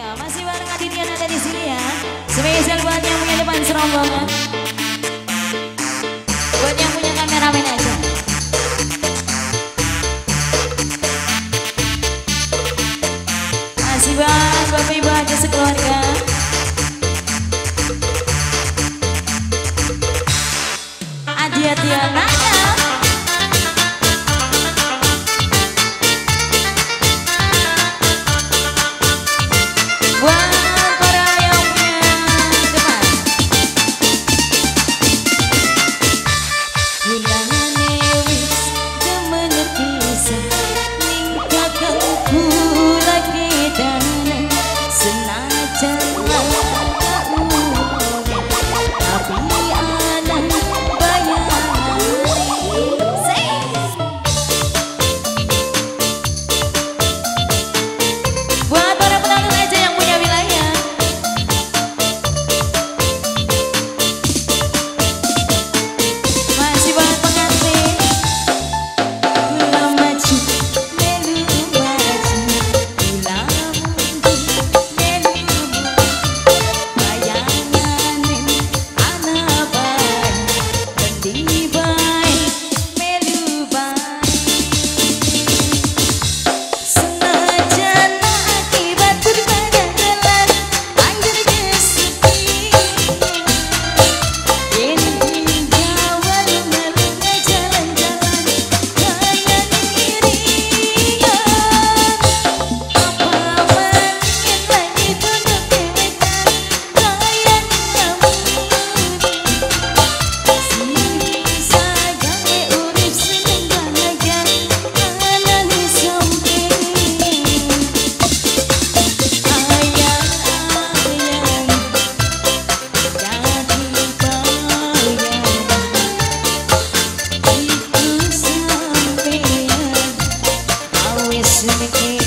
ya. Masih bareng Aditya ada di sini ya. Spesial buat yang punya depan serombongan. sneaky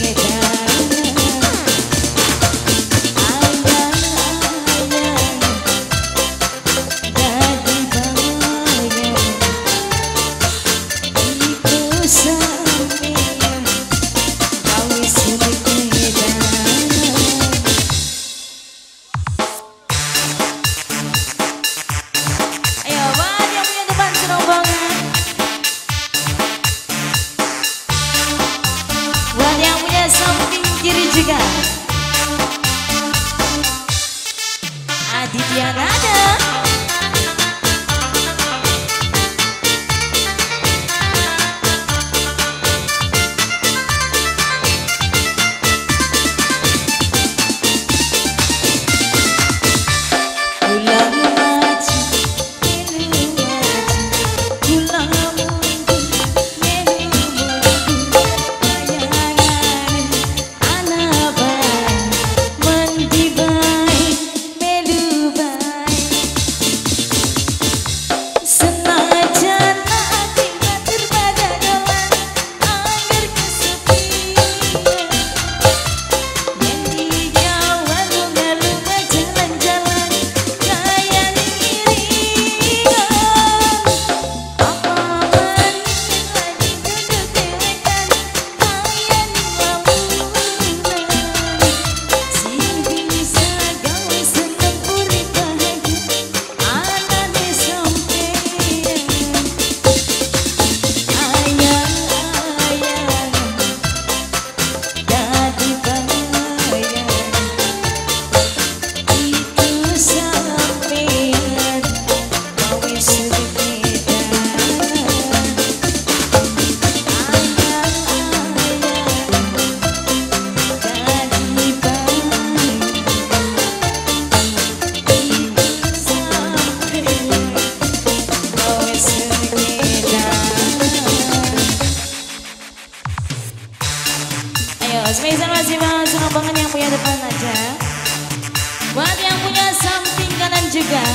Spacer masih banget senang banget yang punya depan aja. Buat yang punya samping kanan juga.